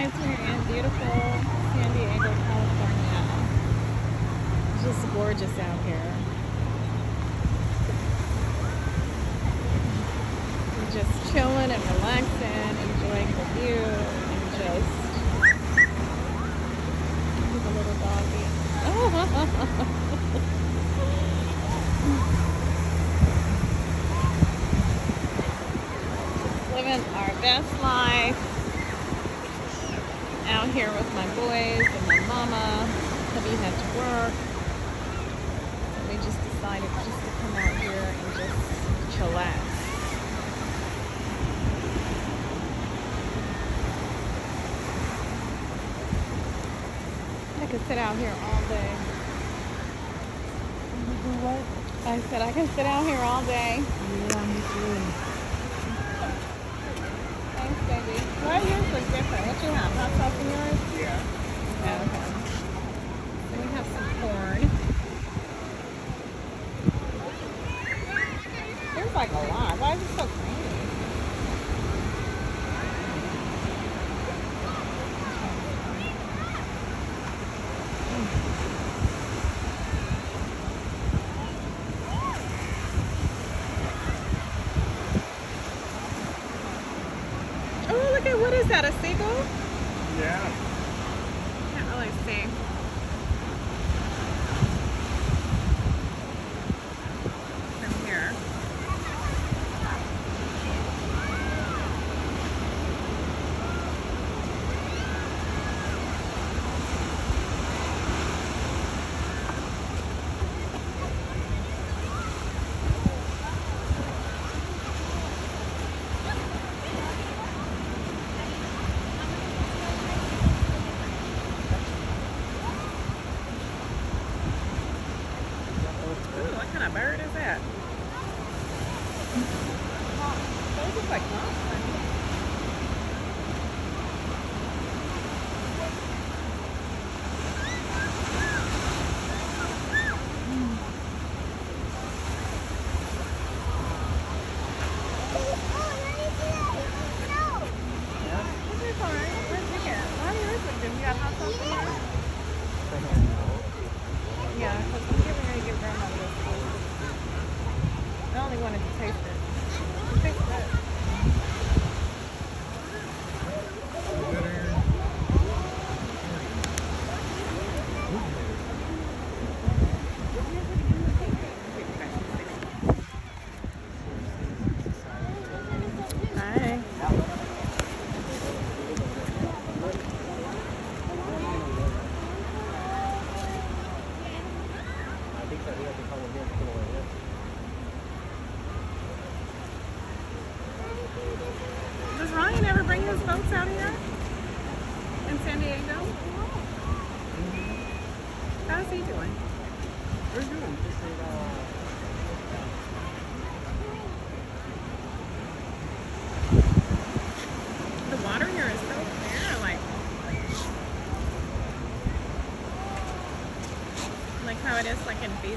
guys, we're in beautiful San Diego, California. Just gorgeous out here. We're just chilling and relaxing, enjoying the view, and just Look at the little doggy. living our best life out here with my boys and my mama. Hubby had to work. We just decided just to come out here and just chillax. I could sit out here all day. What? I said I can sit out here all day. Yeah, me too. Thanks, baby. Why yours look different? What you have? Hot sauce in yours? Yeah. Oh, okay. Then we have some corn. There's like a lot. Why is it so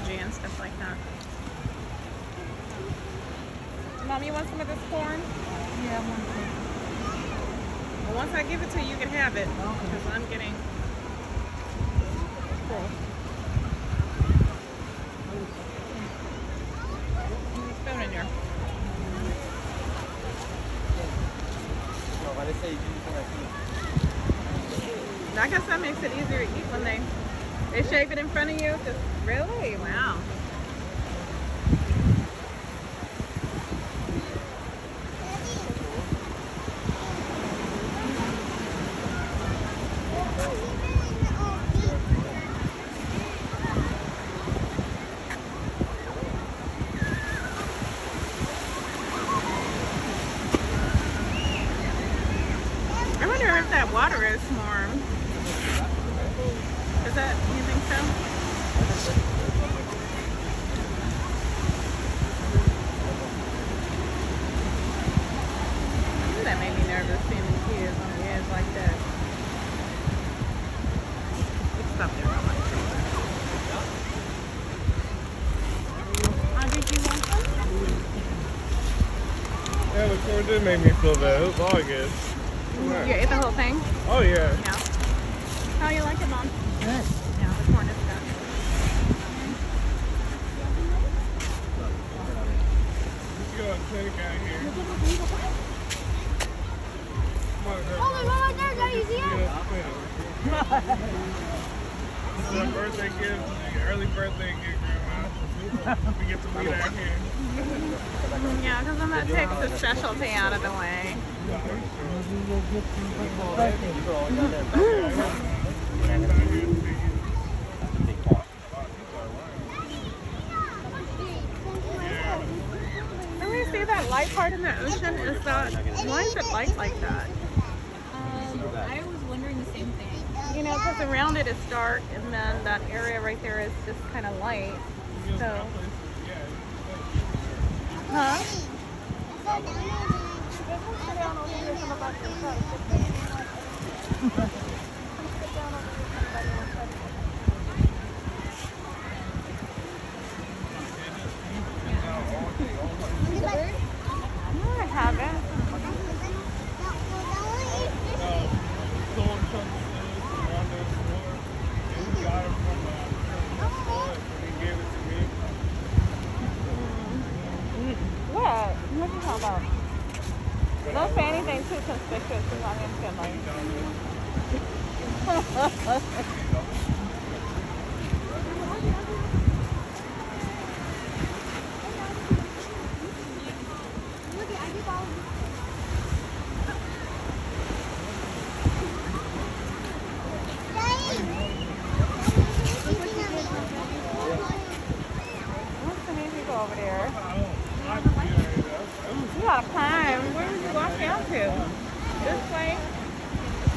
like in and stuff like that. Mom, you want some of this corn? Yeah, I'm on Well, once I give it to you, you can have it. Okay. Because I'm getting full. Spoon in here. no, parece difícil por aquí. I guess that makes it easier to eat when they they shave it in front of you. Really, wow. I wonder if that water is warm. Is that you think so? Ooh, that made me nervous seeing the kids on the edge like that. Let's stop there. Oh, did you want some? Yeah, the corn did make me feel better. It was all good. You ate the whole thing? Oh yeah. Yeah. How you like it, Mom? Good. Yeah, the corn is good. Let's go and take out here. Come on, girl. Oh, my God, there, Daddy, see Get it? us clean. This is our birthday gift, early birthday gift, Grandma. We get to meet out here. Yeah, because the specialty out of the way. The. Can we see that light part in the ocean? Is that, why is it light like that? I was wondering the same thing. You know, because around it is dark, and then that area right there is just kind of light. So, huh?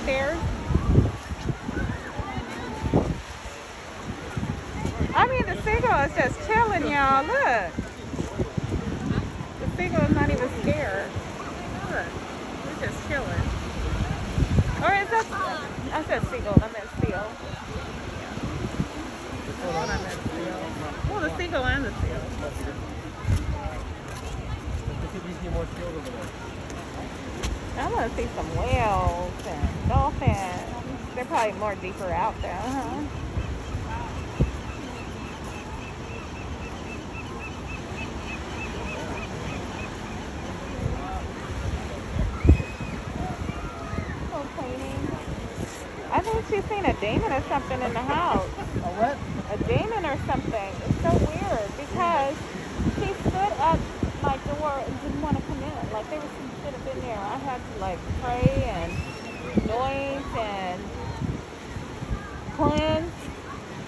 Stairs? I mean, the seagull is just chilling, y'all. Look. The seagull is not even scared. Look. We're just chilling. Or is that... I said seagull. I meant seal. That's what I meant, seal. Well, the seagull and the seal. I want to see some whales and dolphins. They're probably more deeper out there, huh? I think she's seen a demon or something in the house. A what? A demon or something. It's so weird because she stood at my door and didn't want to come in. Like there was some shit up in there. I had to like pray and noise and cleanse.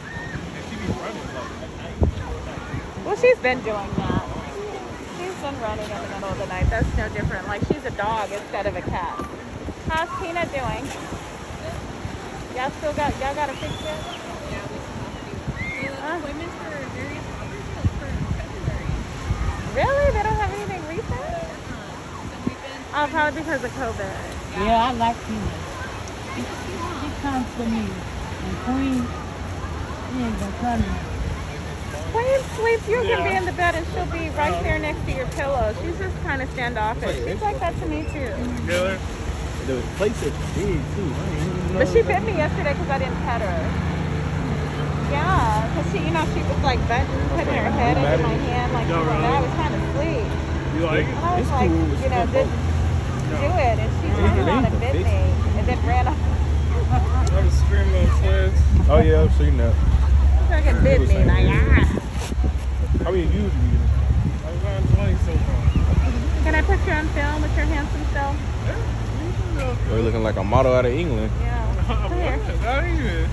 And she be running like at night. Well, she's been doing that. She's been running in the middle of the night. That's no different. Like she's a dog instead of a cat. How's Tina doing? Y'all still got y'all got to fix it? Yeah, we still have to do. The Huh? appointments for various for February. Really? They don't have anything recent? So we've been. Oh, probably because of COVID. Yeah, I like Tina. She, she comes to me. And Queen, she ain't gonna come to me. Queen sleeps. You can be in the bed and she'll be right there next to your pillow. She's just kind of standoffish. She's like that to me too. Killer. The place is big too. But she bit me yesterday because I didn't pet her. Yeah, because she, you know, she was like button, putting her head into my hand, like, No, and I was kind of asleep. You like? And I was It's like, cool. You know, cool. Didn't do it. And she turned it around ain't and bit the me and then ran off. I was screaming on twins. Oh yeah, I've seen that. Fucking bit me, like, ah. How many views do you get? I was on 20 so far. Can I put you on film with your handsome self? Oh, you're looking like a model out of England. Yeah. Come here. Not even.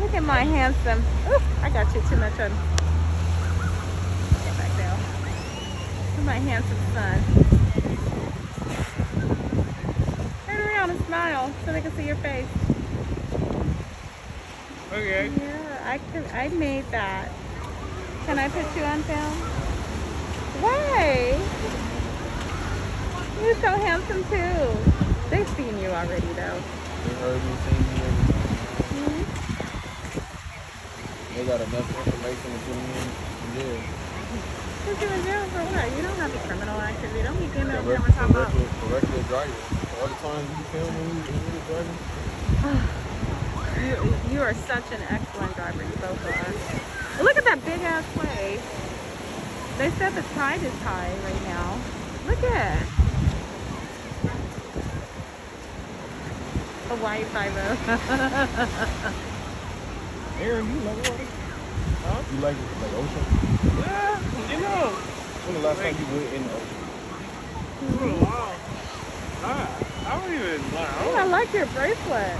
Look at my handsome. Ooh, I got you too much on. Get back down. Look at my handsome son. Turn around and smile so they can see your face. Okay. Yeah, I could. I made that. Can I put you on film? Why? You're so handsome too. They've seen you already though. They heard me, seen me, everything. Mhm. They got enough information to put me in. Yeah. You in jail for what? You don't have a criminal activity. Don't be For up rec- talking about. reckless- driving. All the times you film when you driving. You, you are such an excellent driver. You both are. Look at that big ass wave. They said the tide is high right now. Look at. Hawaii Five O. Aaron, you water? Huh? You like like ocean? Yeah, you know, When the last time you went in the ocean? it's been a while. I, I don't even like. I Oh, I don't, like your bracelet.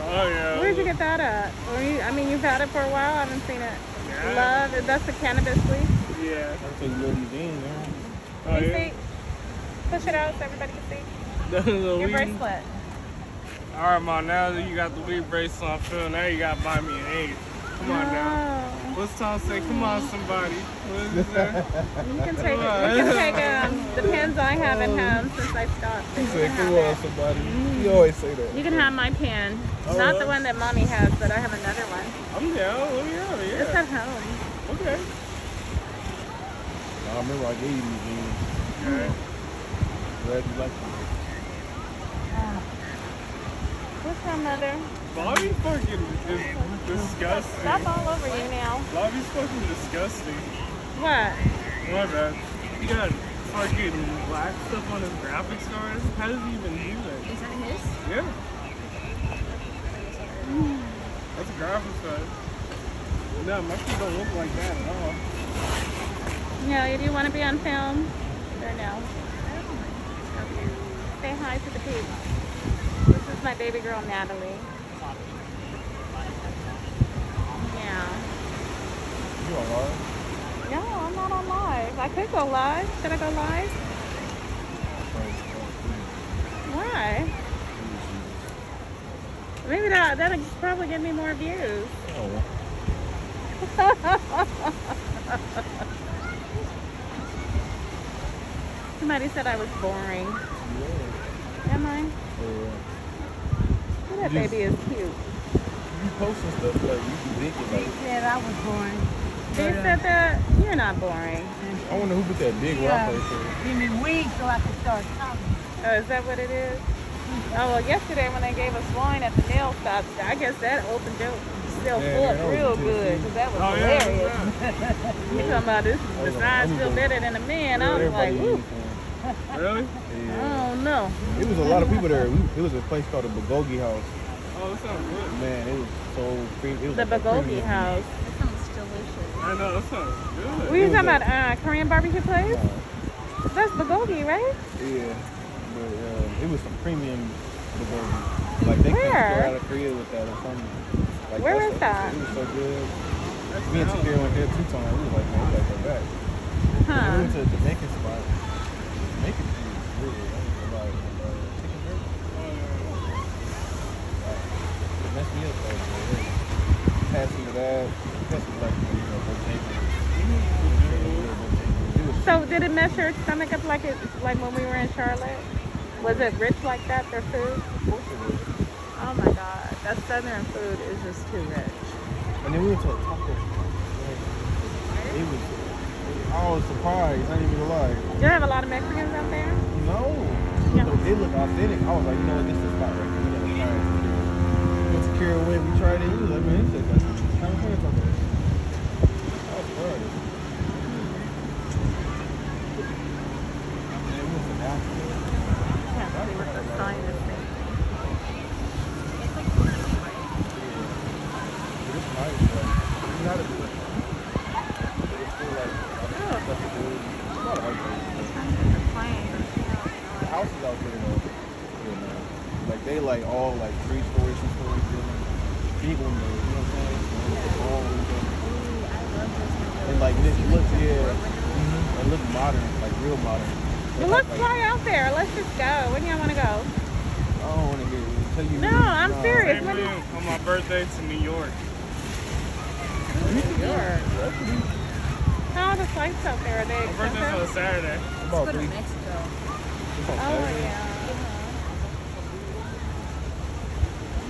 oh yeah. Where'd you get that at? Or you, I mean, you've had it for a while. I haven't seen it. Yeah. Love. That's the cannabis leaf. Yeah. I tell you where these in, Aaron. Oh Can you yeah. see? Push it out so everybody can see. The, the Your weed. bracelet. All right, man. Now that you got the weed bracelet on film, now you gotta buy me an eight. Come on now. Ah. What's Tom say? Come on, somebody. What is it there? You can take it. You can take um, the pens I have at home since I stopped. He You said, come on, it. somebody. You always say that. You can have my pen. Oh, Not the one that mommy has, but I have another one. I'm down. Let me have it. It's at home. Okay. I remember I gave you these jeans. Alright. Glad you like them. What's your mother? Bobby fucking is disgusting. Stop all over you now. Bobby's fucking disgusting. What? My bad. He got fucking black stuff on his graphics card. How does he even do that? Is that his? Yeah. That's a graphics card. No, my shit don't look like that at all. No, you do you want to be on film? Or no? Say hi to the people. This is my baby girl, Natalie. Yeah. You are hard. No, I'm not on live. I could go live. Should I go live? Why? Maybe that that'll probably give me more views. Oh, Somebody said I was boring. yeah. Am I? Yeah. That Yes. baby is cute. You posting stuff like you be thinking They like. said I was born. They But, uh, said that you're not boring. I wonder who put that big rock Yeah. right there. Give me weed so I can start talking. Oh, is that what it is? Oh well, yesterday when they gave us wine at the nail shop, I guess that opened your still Yeah, full that real good, good because that was Oh, yeah. hilarious. You talking about this? I The size I'm still better than a man. I was like, in woo. uniform. Really? Yeah. Oh no. It was a lot of people there. We, it was a place called the Bulgogi House. Oh, that sounds good. Man, it was so free. It was The like a Bulgogi premium. House. That sounds delicious. I know, that sounds good. Were you talking about uh, Korean barbecue place? That's bulgogi, right? yeah, but uh, it was some premium bulgogi. Like they came Where? straight out of Korea with that or something. Like, Where is that? It was so good. That's Me and. Takira went there two times. We was like, man, we gotta go back. We Huh. went to a. Jamaican food is really, I ain't gonna lie. Uh, chicken burger. It messed me up though. bro. It was- Had some of that. Had some like, you know, Bojangles. It was So did it mess your stomach up like it like when we were in Charlotte? Was it rich like that? Their food? Of course it was. Oh my God, that southern food is just too rich. And then we went to a taco. It was. I was surprised. I ain't even gonna lie. Do you have a lot of Mexicans out there? No. Yeah. So it looked authentic. I was like, you know what, this is the spot right here. We gotta try it. Went to Kira went, we tried it. He was like, man, this tastes like some California taco. I was surprised. And then we went to Nashville. I can't see what the sign is saying. It was nice, but it's not a good. But it's still like, stuff to do. It's a lot of white places. The plane. The houses out there though, yeah, man. like they like all like three stories, two stories, buildings, big windows. You know what I'm saying? So it's all windows. And like this looks, yeah, it looks modern, like real modern. But Well, let's like, fly out there. Let's just go. When do y'all want to go? I don't want to hear you tell you. No, I'm Nah. serious. Take When me do on my birthday to New York. New York. How are oh, the flights out there? Are they My birthday's on a expensive? Saturday. About Go to. Mexico. it's Oh yeah.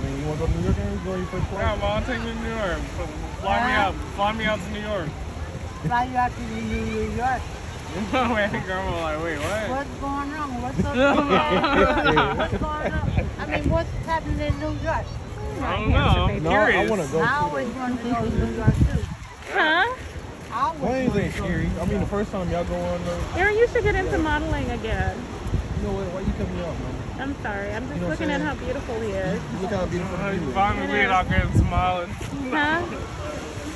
I mean, you want to go to New York and go on your first Yeah, flight? mom, take me to New York. Fly me out. Fly me out to New York. fly you out to New York. Man, grandma like, wait, what? What's going on? What's up? what's going on? I mean, what's happening in New York? I don't know. I'm No, I curious. want to go. I too, always though. wanted to go to New York too. Huh? I always Planes wanted ain't to go scary. I mean, the first time y'all go on though, Aaron, you should get into modeling again. You know what? Why you cut me off, man? I'm sorry. I'm just You know looking at how beautiful he is. Look how beautiful you is. Finally, we out there smiling. Huh?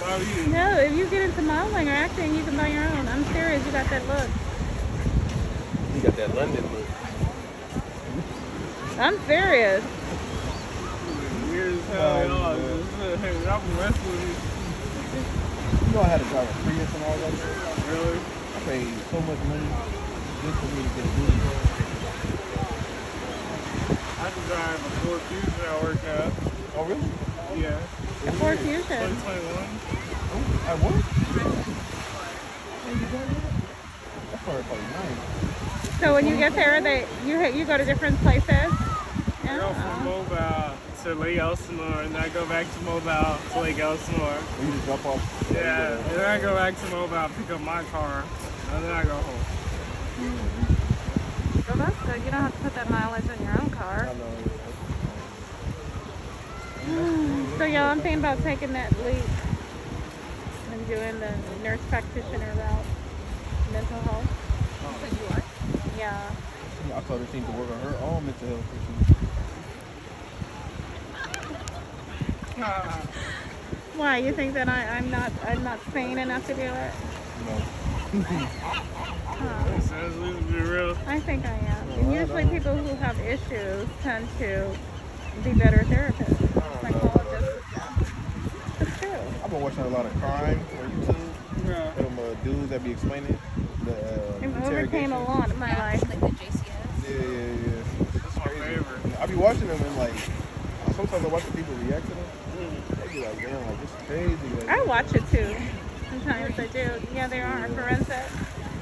How you? No, if you get into modeling or acting, you can buy your own. I'm serious. You got that look. You got that London look. I'm serious. Weird as hell, Oh, y'all. Hey, y'all be messing with me. You know I had to drive a Prius and all that shit. Really? I paid so much money just for me to get a booty. I had to drive a Ford Fusion at work at. Oh, really? Yeah. A Ford Fusion. 2021. Oh, at work? Oh, you got that? That's probably probably nice. So when you get there, they you you go to different places. I go from Oh. Mobile to Lake Elsinore, and then I go back to Mobile to Lake Elsinore. Or you just drop off. Yeah, and then I go back to Mobile, pick up my car, and then I go home. Well, that's good. You don't have to put that mileage on your own car. So y'all, I'm thinking about taking that leap and doing the nurse practitioner route, mental health. Because you are. Yeah. I told her she needs to work on her own mental health issues. Why? You think that I, I'm not I'm not sane enough to do it? You know. Huh. Says we be real. I think I am. Well, And usually people who have issues tend to be better therapists, psychologists. and true. I've been watching a lot of crime on YouTube. Yeah. Them uh, dudes that be explaining the uh, It overcame a lot of my Yeah, life. like the JCS. Yeah, yeah, yeah. That's my favorite. I be watching them and like sometimes I watch the people react to them. They be like, damn, like this is crazy. Like, I watch it too. Sometimes I do. Yeah, there are forensic.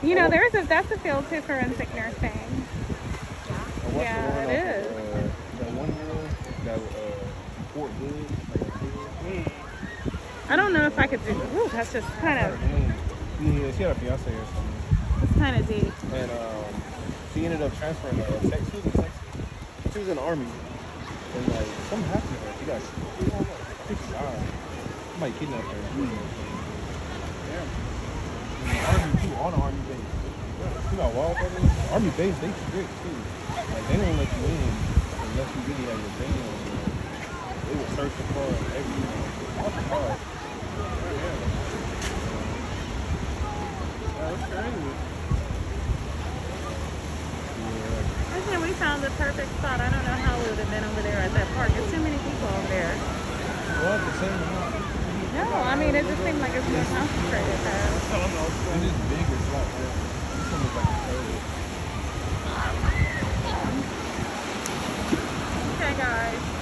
You know, there's a that's a field too, forensic nursing. Yeah, one it is. of, uh, that one girl that uh, Fort Hood. Like, I don't know if I could do. Ooh, that's just kind of. Yeah, she had a fiance or something. it's kind of deep. And um, she ended up transferring to uh, Texas. She was in Texas. She was in the army. And like something happened to her. She got I don't know. I think she died. Somebody kidnapped her. Yeah. Army too, on army base. You know, wild brothers. Army base, they strict too. Like they don't let you in unless you really have your. You know. They will search the car, everything. Off the car. That's crazy. I think we found the perfect spot. I don't know how we would have been over there at that park. There's too many people over there. Well, the same amount. No, I mean, it just seemed like it's more concentrated. Though. It is big as well. This one looks like a. Okay, guys.